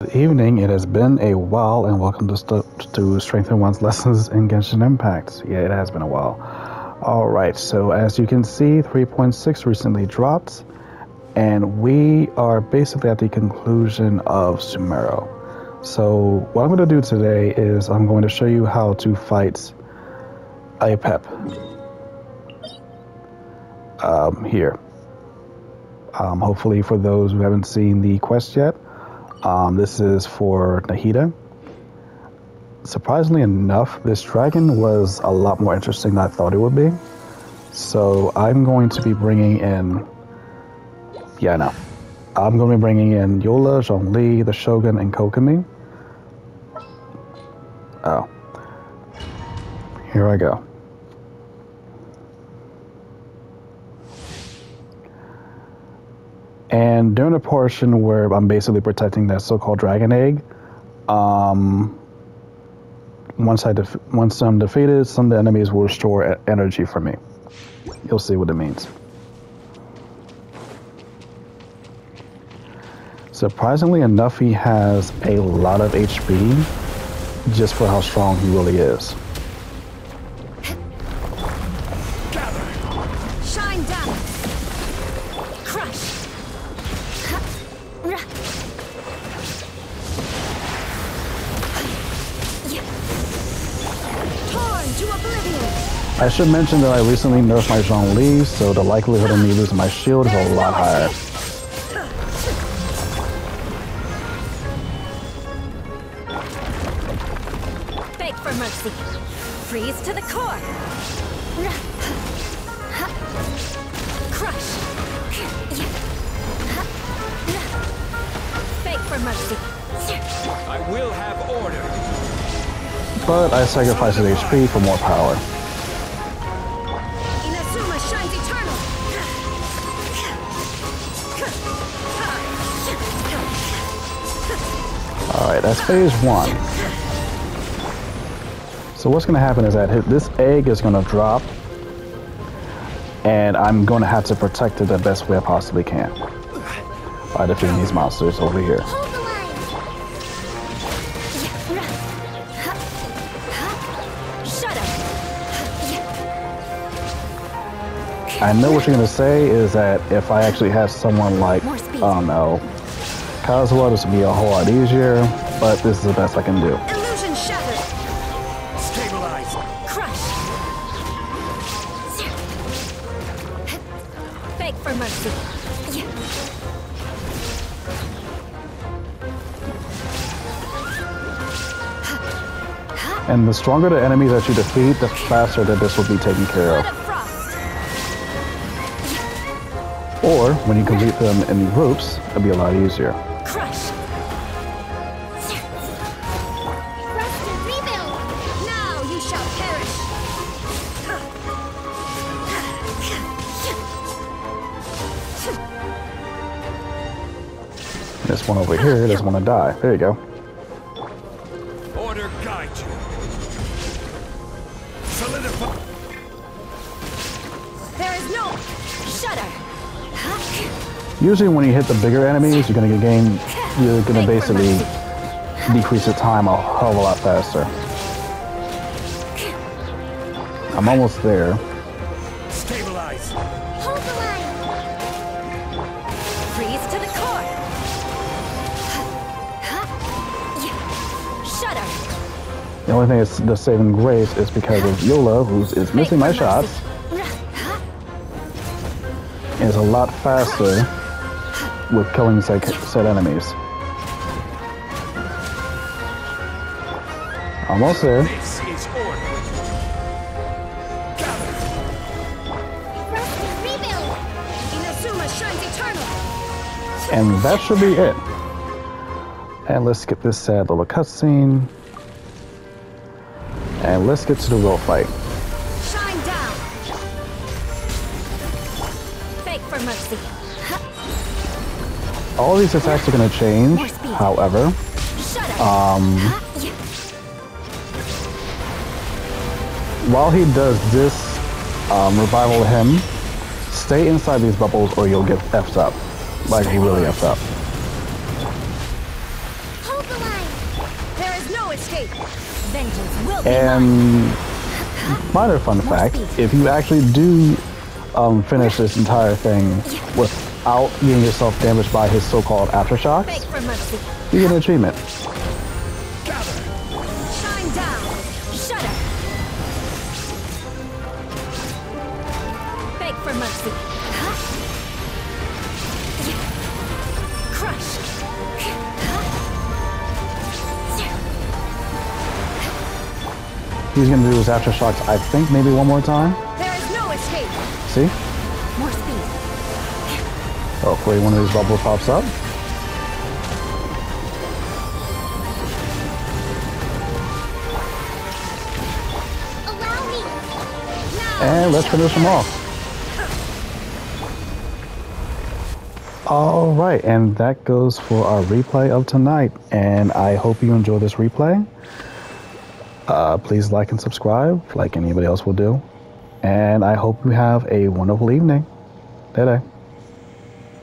Good evening, it has been a while, and welcome to, st- to Strengthinone's Lessons in Genshin Impact. Yeah, it has been a while. Alright, so as you can see, 3.6 recently dropped, and we are basically at the conclusion of Sumeru. So, what I'm going to do today is I'm going to show you how to fight Apep um, here. Um, hopefully, for those who haven't seen the quest yet, um, this is for Nahida. Surprisingly enough, this dragon was a lot more interesting than I thought it would be. So I'm going to be bringing in. Yeah, no. I'm going to be bringing in Eula, Zhongli, the Shogun, and Kokomi. Oh. Here I go. And during the portion where I'm basically protecting that so-called dragon egg, um, once I def- once I'm defeated, some of the enemies will restore energy for me. You'll see what it means. Surprisingly enough, he has a lot of HP just for how strong he really is. I should mention that I recently nerfed my Zhongli, so the likelihood of me losing my shield is a lot higher. Beg for mercy. Freeze to the core. Crush. Beg for mercy. I will have order. But I sacrifice his HP for more power. Inazuma shines eternal. Alright, that's phase one. So what's going to happen is that this egg is going to drop, and I'm going to have to protect it the best way I possibly can by defeating these monsters over here. I know what you're going to say is that if I actually have someone like, More speed. I don't know, Kazuha, this would be a whole lot easier, but this is the best I can do. Illusion shattered. Stabilize. Crush. Beg for mercy. And the stronger the enemies that you defeat, the faster that this will be taken care of. Or, when you complete them in groups, it'll be a lot easier. Crush. Rest and rebuild. Now you shall perish. This one over here doesn't want to die. There you go. Order guide you. Usually when you hit the bigger enemies, you're gonna get gain, you're gonna basically decrease the time a hell of a lot faster. I'm almost there. Stabilize. Hold the line. Freeze to the core. Shudder. The only thing that's the saving grace is because of Eula, who is missing my shots, mercy. and is a lot faster with killing said, said enemies. Almost there. And that should be it. And let's skip this sad little cutscene. And let's get to the real fight. Shine down. Beg for mercy. All these attacks are going to change, however. Um, while he does this um, revival him, stay inside these bubbles or you'll get effed up. Like, he really effed up. Hold There is no escape. Vengeance will be mine. And minor fun fact, if you actually do um, finish this entire thing without getting yourself damaged by his so-called aftershocks, you get an achievement. Gather. Shine down. For mercy. Crush. He's gonna do his aftershocks, I think, maybe one more time. There is no escape. See? Hopefully one of these bubbles pops up. And let's finish them off. All right, and that goes for our replay of tonight. And I hope you enjoy this replay. Uh, please like and subscribe, like anybody else will do. And I hope you have a wonderful evening. Day day.